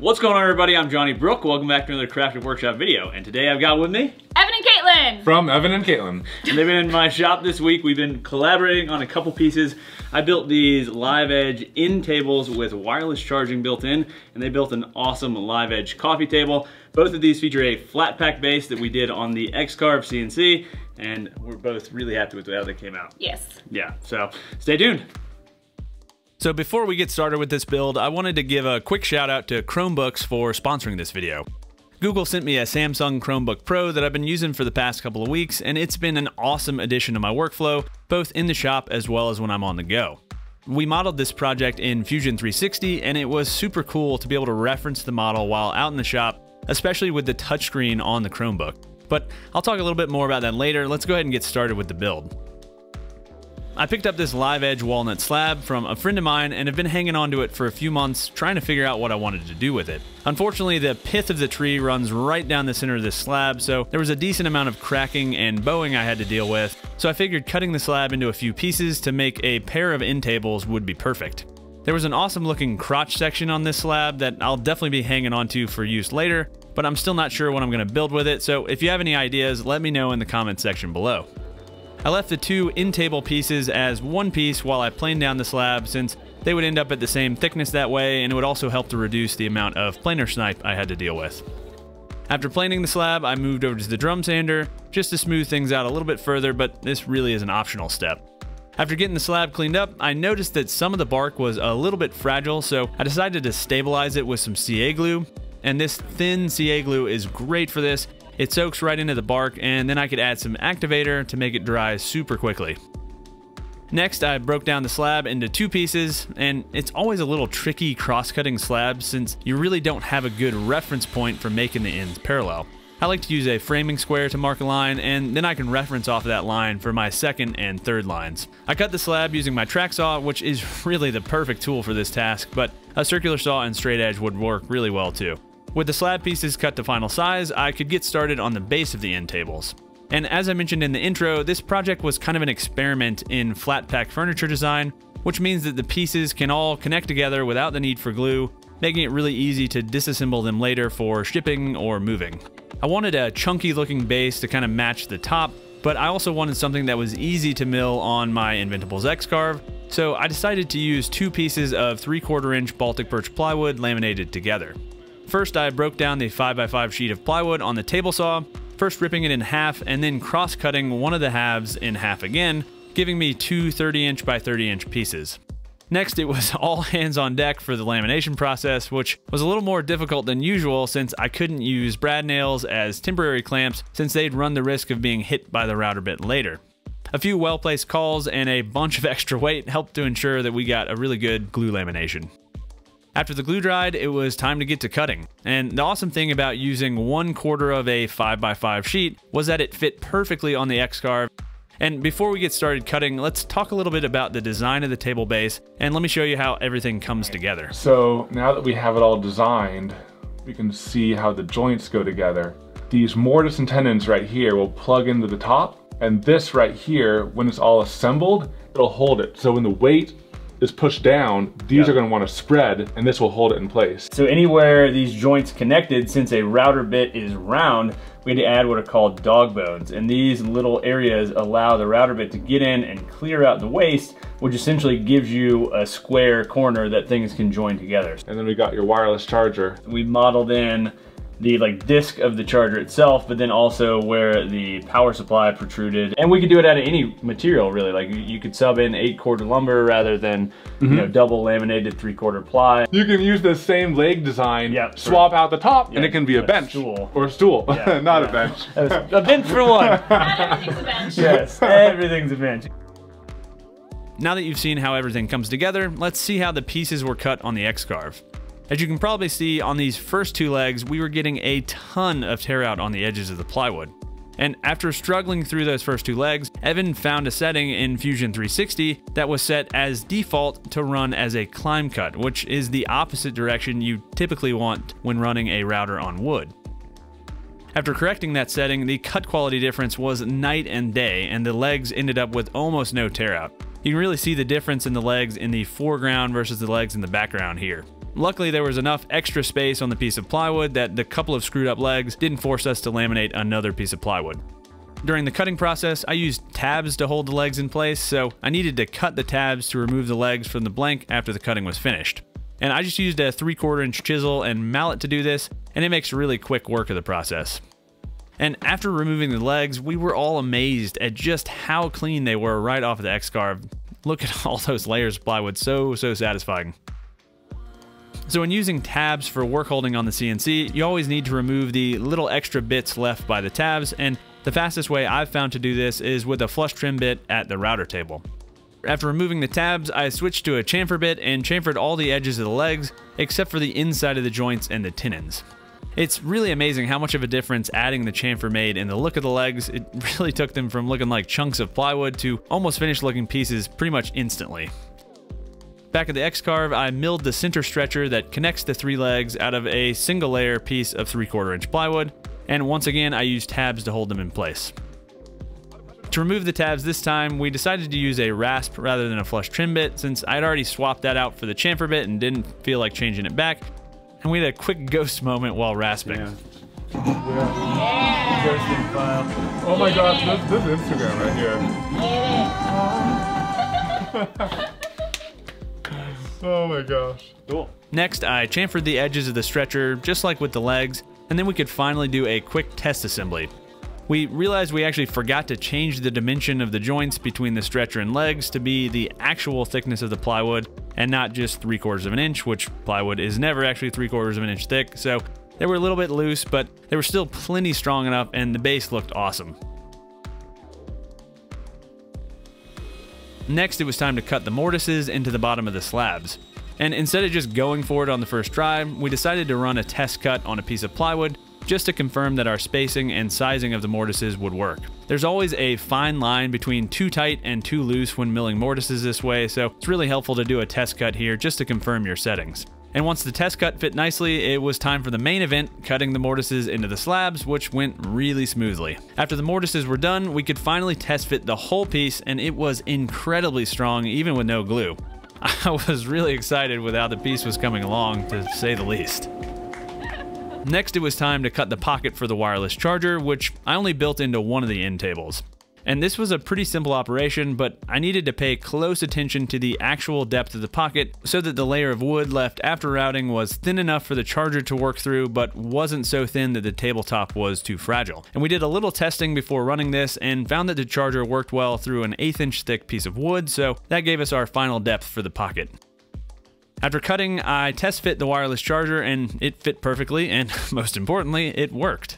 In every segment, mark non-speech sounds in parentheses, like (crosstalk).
What's going on everybody? I'm Johnny Brook. Welcome back to another Crafted Workshop video. And today I've got with me... Evan and Katelyn! From Evan and Katelyn. And they've been in my shop this week. We've been collaborating on a couple pieces. I built these Live Edge end tables with wireless charging built in, and they built an awesome Live Edge coffee table. Both of these feature a flat pack base that we did on the X-Carve CNC, and we're both really happy with how they came out. Yes. Yeah, so stay tuned. So before we get started with this build, I wanted to give a quick shout out to Chromebooks for sponsoring this video. Google sent me a Samsung Chromebook Pro that I've been using for the past couple of weeks, and it's been an awesome addition to my workflow, both in the shop as well as when I'm on the go. We modeled this project in Fusion 360, and it was super cool to be able to reference the model while out in the shop, especially with the touchscreen on the Chromebook. But I'll talk a little bit more about that later. Let's go ahead and get started with the build. I picked up this live edge walnut slab from a friend of mine and have been hanging onto it for a few months trying to figure out what I wanted to do with it. Unfortunately, the pith of the tree runs right down the center of this slab, so there was a decent amount of cracking and bowing I had to deal with, so I figured cutting the slab into a few pieces to make a pair of end tables would be perfect. There was an awesome looking crotch section on this slab that I'll definitely be hanging onto for use later, but I'm still not sure what I'm going to build with it, so if you have any ideas, let me know in the comment section below. I left the two end-table pieces as one piece while I planed down the slab since they would end up at the same thickness that way and it would also help to reduce the amount of planer snipe I had to deal with. After planing the slab, I moved over to the drum sander just to smooth things out a little bit further, but this really is an optional step. After getting the slab cleaned up, I noticed that some of the bark was a little bit fragile, so I decided to stabilize it with some CA glue. And this thin CA glue is great for this it soaks right into the bark and then I could add some activator to make it dry super quickly. Next, I broke down the slab into two pieces, and it's always a little tricky cross-cutting slabs since you really don't have a good reference point for making the ends parallel. I like to use a framing square to mark a line, and then I can reference off of that line for my second and third lines. I cut the slab using my track saw, which is (laughs) really the perfect tool for this task, but a circular saw and straight edge would work really well too. With the slab pieces cut to final size, I could get started on the base of the end tables. And as I mentioned in the intro, this project was kind of an experiment in flat pack furniture design, which means that the pieces can all connect together without the need for glue, making it really easy to disassemble them later for shipping or moving. I wanted a chunky looking base to kind of match the top, but I also wanted something that was easy to mill on my Inventables X-Carve, so I decided to use two pieces of 3 quarter inch Baltic birch plywood laminated together. First, I broke down the 5x5 sheet of plywood on the table saw, first ripping it in half and then cross-cutting one of the halves in half again, giving me two 30 inch by 30 inch pieces. Next, it was (laughs) all hands on deck for the lamination process, which was a little more difficult than usual since I couldn't use brad nails as temporary clamps since they'd run the risk of being hit by the router bit later. A few well-placed cauls and a bunch of (laughs) extra weight helped to ensure that we got a really good glue lamination. After the glue dried, it was time to get to cutting. And the awesome thing about using one quarter of a 5x5 sheet was that it fit perfectly on the X-Carve. And before we get started cutting, let's talk a little bit about the design of the table base, and let me show you how everything comes together. So now that we have it all designed, we can see how the joints go together. These mortise and tenons right here will plug into the top, and this right here, when it's all assembled, it'll hold it. So when the weight is pushed down, these yep. are gonna wanna spread and this will hold it in place. So anywhere these joints connected, since a router bit is round, we had to add what are called dog bones. And these little areas allow the router bit to get in and clear out the waste, which essentially gives you a square corner that things can join together. And then we got your wireless charger. We modeled in the like disc of the charger itself, but then also where the power supply protruded. And we could do it out of any material really. Like you could sub in eight quarter lumber rather than mm -hmm. you know mm-hmm. double laminated three quarter ply. You can use the same leg design, yep, swap out the top, yep, and it can be a, a bench stool. or a stool, yeah, (laughs) not yeah. a bench. (laughs) a bench for one. (laughs) everything's a bench. Yes, everything's a bench. Now that you've seen how everything comes together, let's see how the pieces were cut on the X-Carve. As you can probably see on these first two legs, we were getting a ton of tear out on the edges of the plywood. And after struggling through those first two legs, Evan found a setting in Fusion 360 that was set as default to run as a climb cut, which is the opposite direction you typically want when running a router on wood. After correcting that setting, the cut quality difference was night and day, and the legs ended up with almost no tear out. You can really see the difference in the legs in the foreground versus the legs in the background here. Luckily, there was enough extra space on the piece of plywood that the couple of screwed up legs didn't force us to laminate another piece of plywood. During the cutting process, I used tabs to hold the legs in place, so I needed to cut the tabs to remove the legs from the blank after the cutting was finished. And I just used a 3 quarter inch chisel and mallet to do this, and it makes really quick work of the process. And after removing the legs, we were all amazed at just how clean they were right off of the X-Carve. Look at (laughs) all those layers of plywood, so, so satisfying. So when using tabs for work holding on the CNC, you always need to remove the little extra bits left by the tabs, and the fastest way I've found to do this is with a flush trim bit at the router table. After removing the tabs, I switched to a chamfer bit and chamfered all the edges of the legs, except for the inside of the joints and the tenons. It's really amazing how much of a difference adding the chamfer made in the look of the legs. It (laughs) really took them from looking like chunks of plywood to almost finished looking pieces pretty much instantly. Back at the X-Carve, I milled the center stretcher that connects the three legs out of a single layer piece of 3 quarter inch plywood, and once again I used tabs to hold them in place. To remove the tabs this time, we decided to use a rasp rather than a flush trim bit since I'd already swapped that out for the chamfer bit and didn't feel like changing it back. And we had a quick ghost moment while rasping. Yeah. yeah. Oh my gosh, this, this is Instagram right here. (laughs) oh my gosh. Cool. Next, I chamfered the edges of the stretcher, just like with the legs, and then we could finally do a quick test assembly. We realized we actually forgot to change the dimension of the joints between the stretcher and legs to be the actual thickness of the plywood and not just 3 quarters of an inch, which plywood is never actually 3 quarters of an inch thick, so they were a little bit loose, but they were still plenty strong enough and the base looked awesome. Next, it was time to cut the mortises into the bottom of the slabs. And instead of just going for it on the first try, we decided to run a test cut on a piece of plywood just to confirm that our spacing and sizing of the mortises would work. There's always a fine line between too tight and too loose when milling mortises this way, so it's really helpful to do a test cut here just to confirm your settings. And once the test cut fit nicely, it was time for the main event, cutting the mortises into the slabs, which went really smoothly. After the mortises were done, we could finally test fit the whole piece, and it was incredibly strong even with no glue. (laughs) I was really excited with how the piece was coming along, to say the least. Next, it was time to cut the pocket for the wireless charger, which I only built into one of the end tables. And this was a pretty simple operation, but I needed to pay close attention to the actual depth of the pocket so that the layer of wood left after routing was thin enough for the charger to work through, but wasn't so thin that the tabletop was too fragile. And we did a little testing before running this and found that the charger worked well through an eighth inch thick piece of wood, so that gave us our final depth for the pocket. After cutting, I test fit the wireless charger and it fit perfectly, and (laughs) most importantly, it worked.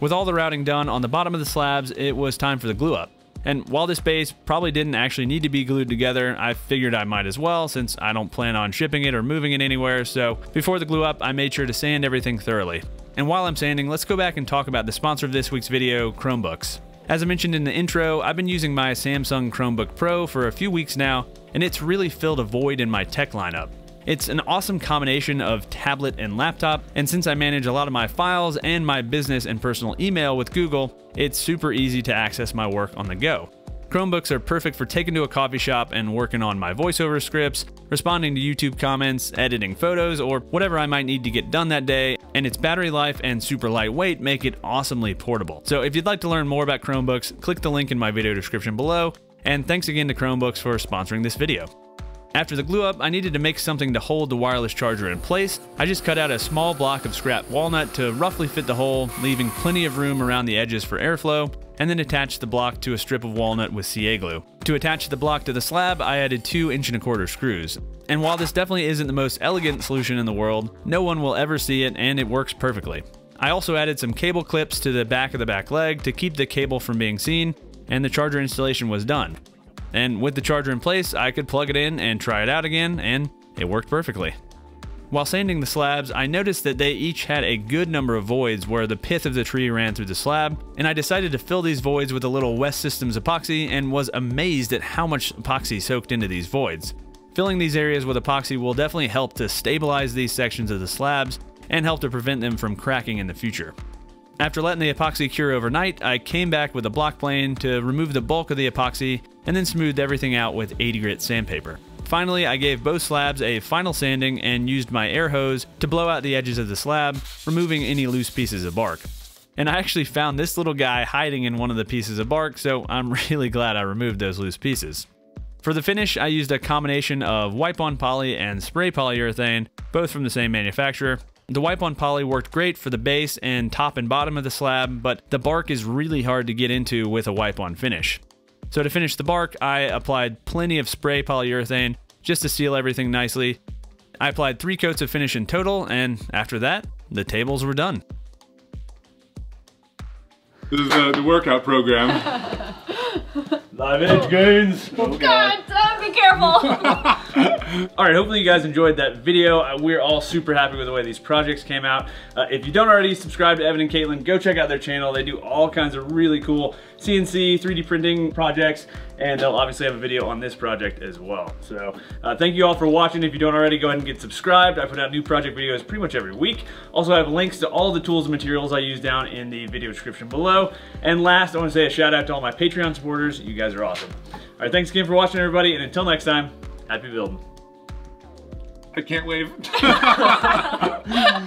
With all the routing done on the bottom of the slabs, it was time for the glue up. And while this base probably didn't actually need to be glued together, I figured I might as well since I don't plan on shipping it or moving it anywhere, so before the glue up, I made sure to sand everything thoroughly. And while I'm sanding, let's go back and talk about the sponsor of this week's video, Chromebooks. As I mentioned in the intro, I've been using my Samsung Chromebook Pro for a few weeks now, and it's really filled a void in my tech lineup. It's an awesome combination of tablet and laptop, and since I manage a lot of my files and my business and personal email with Google, it's super easy to access my work on the go. Chromebooks are perfect for taking to a coffee shop and working on my voiceover scripts, responding to YouTube comments, editing photos, or whatever I might need to get done that day, and its battery life and super lightweight make it awesomely portable. So if you'd like to learn more about Chromebooks, click the link in my video description below, and thanks again to Chromebooks for sponsoring this video. After the glue up, I needed to make something to hold the wireless charger in place. I just cut out a small block of scrap walnut to roughly fit the hole, leaving plenty of room around the edges for airflow, and then attached the block to a strip of walnut with CA glue. To attach the block to the slab, I added two inch and a quarter screws. And while this definitely isn't the most elegant solution in the world, no one will ever see it and it works perfectly. I also added some cable clips to the back of the back leg to keep the cable from being seen, and the charger installation was done. And with the charger in place, I could plug it in and try it out again, and it worked perfectly. While sanding the slabs, I noticed that they each had a good number of voids where the pith of the tree ran through the slab, and I decided to fill these voids with a little West Systems epoxy and was amazed at how much epoxy soaked into these voids. Filling these areas with epoxy will definitely help to stabilize these sections of the slabs and help to prevent them from cracking in the future. After letting the epoxy cure overnight, I came back with a block plane to remove the bulk of the epoxy and then smoothed everything out with 80 grit sandpaper. Finally, I gave both slabs a final sanding and used my air hose to blow out the edges of the slab, removing any loose pieces of bark. And I actually found this little guy hiding in one of the pieces of bark, so I'm (laughs) really glad I removed those loose pieces. For the finish, I used a combination of wipe on poly and spray polyurethane, both from the same manufacturer. The wipe on poly worked great for the base and top and bottom of the slab, but the bark is really hard to get into with a wipe on finish. So to finish the bark, I applied plenty of spray polyurethane just to seal everything nicely. I applied three coats of finish in total, and after that, the tables were done. This is uh, the workout program. (laughs) Live edge gains! God, uh, be careful. (laughs) All right, hopefully you guys enjoyed that video. Uh, we're all super happy with the way these projects came out. Uh, if you don't already subscribe to Evan and Katelyn, go check out their channel. They do all kinds of really cool CNC, 3D printing projects, and they'll obviously have a video on this project as well. So uh, thank you all for watching. If you don't already, go ahead and get subscribed. I put out new project videos pretty much every week. Also, I have links to all the tools and materials I use down in the video description below. And last, I want to say a shout out to all my Patreon supporters. You guys are awesome. All right, thanks again for watching, everybody, and until next time, happy building. I can't wave. (laughs) (laughs)